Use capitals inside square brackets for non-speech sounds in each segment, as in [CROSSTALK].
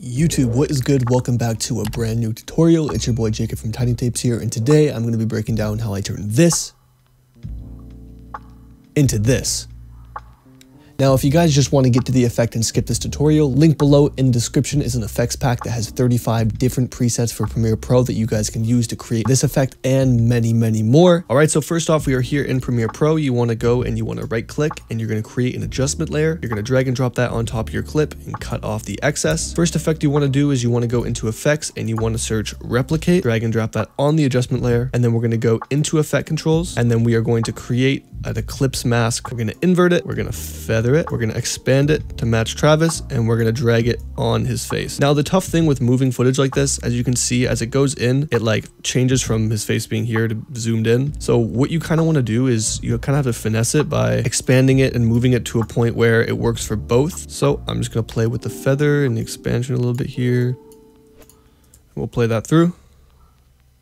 YouTube, what is good? Welcome back to a brand new tutorial. It's your boy Jakob from Tiny Tapes here, and today I'm going to be breaking down how I turn this into this. Now, if you guys just want to get to the effect and skip this tutorial, link below in the description is an effects pack that has 35 different presets for Premiere Pro that you guys can use to create this effect and many, many more. All right, so first off, we are here in Premiere Pro. You want to go and you want to right click and you're going to create an adjustment layer. You're going to drag and drop that on top of your clip and cut off the excess. First effect you want to do is you want to go into effects and you want to search replicate, drag and drop that on the adjustment layer. And then we're going to go into effect controls and then we are going to create Uh, an ellipse mask. We're to invert it. We're to feather it. We're to expand it to match Travis and we're to drag it on his face. Now, the tough thing with moving footage like this, as you can see, as it goes in, it like changes from his face being here to zoomed in. So what you kind of want to do is you kind of have to finesse it by expanding it and moving it to a point where it works for both. So I'm just to play with the feather and the expansion a little bit here. We'll play that through.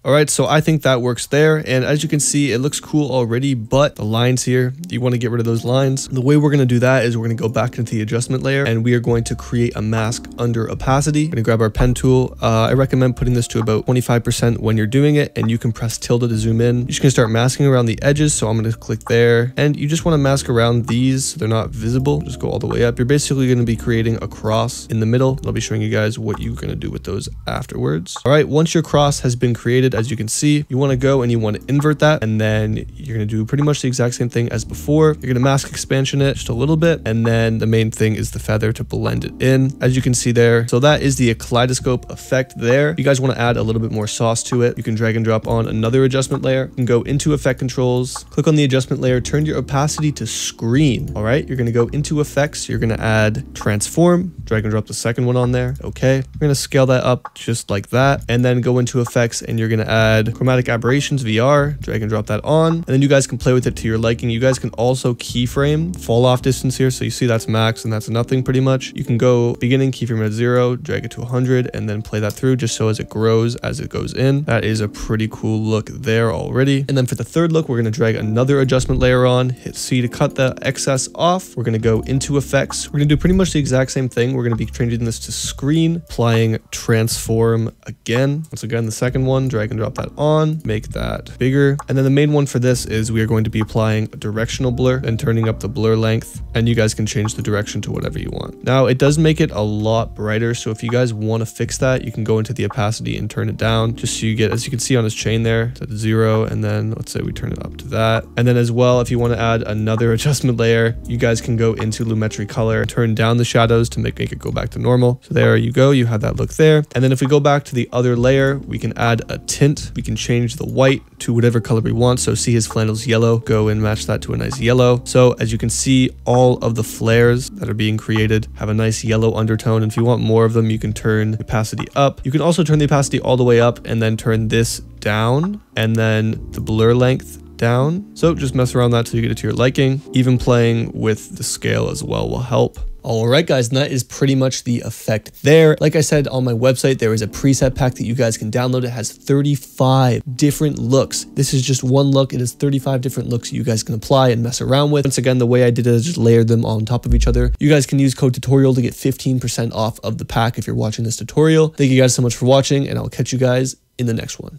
All right, so I think that works there. And as you can see, it looks cool already, but the lines here, you want to get rid of those lines. The way we're going to do that is we're going to go back into the adjustment layer and we are going to create a mask under opacity. We're going to grab our pen tool. Uh, I recommend putting this to about 25% when you're doing it and you can press tilde to zoom in. You're just going to start masking around the edges. So I'm going to click there and you just want to mask around these so they're not visible. Just go all the way up. You're basically going to be creating a cross in the middle. I'll be showing you guys what you're going to do with those afterwards. All right, once your cross has been created, as you can see, you want to go and you want to invert that. And then you're going to do pretty much the exact same thing as before. You're going to mask expansion it just a little bit. And then the main thing is the feather to blend it in, as you can see there. So that is the kaleidoscope effect there. If you guys want to add a little bit more sauce to it, you can drag and drop on another adjustment layer. and go into effect controls, click on the adjustment layer, turn your opacity to screen. All right. You're going to go into effects. You're going to add transform, drag and drop the second one on there. Okay. We're going to scale that up just like that. And then go into effects and you're going to add chromatic aberrations VR, drag and drop that on, and then you guys can play with it to your liking. You guys can also keyframe fall off distance here. So you see that's max and that's nothing pretty much. You can go beginning keyframe at zero, drag it to 100 and then play that through just so as it grows as it goes in. That is a pretty cool look there already. And then for the third look, we're going to drag another adjustment layer on, hit C to cut the excess off. We're going to go into effects. We're going to do pretty much the exact same thing. We're going to be changing this to screen, applying transform again. Once again, the second one, drag and drop that on, make that bigger. And then the main one for this is we are going to be applying a directional blur and turning up the blur length and you guys can change the direction to whatever you want. Now it does make it a lot brighter. So if you guys want to fix that, you can go into the opacity and turn it down just so you get, as you can see on his chain there, it's at zero. And then let's say we turn it up to that. And then as well, if you want to add another [LAUGHS] adjustment layer, you guys can go into Lumetri color, turn down the shadows to make, make it go back to normal. So there you go. You have that look there. And then if we go back to the other layer, we can add a tint. We can change the white to whatever color we want. So see his flannel's yellow, go and match that to a nice yellow. So as you can see, all of the flares that are being created have a nice yellow undertone. And if you want more of them, you can turn the opacity up. You can also turn the opacity all the way up and then turn this down and then the blur length down. So just mess around that till you get it to your liking. Even playing with the scale as well will help. Alright guys, and that is pretty much the effect there. Like I said on my website, there is a preset pack that you guys can download. It has 35 different looks. This is just one look. It has 35 different looks you guys can apply and mess around with. Once again, the way I did it is just layered them on top of each other. You guys can use code tutorial to get 15% off of the pack if you're watching this tutorial. Thank you guys so much for watching and I'll catch you guys in the next one.